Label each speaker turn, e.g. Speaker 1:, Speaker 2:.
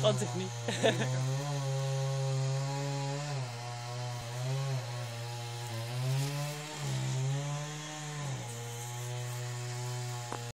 Speaker 1: Gaat het niet.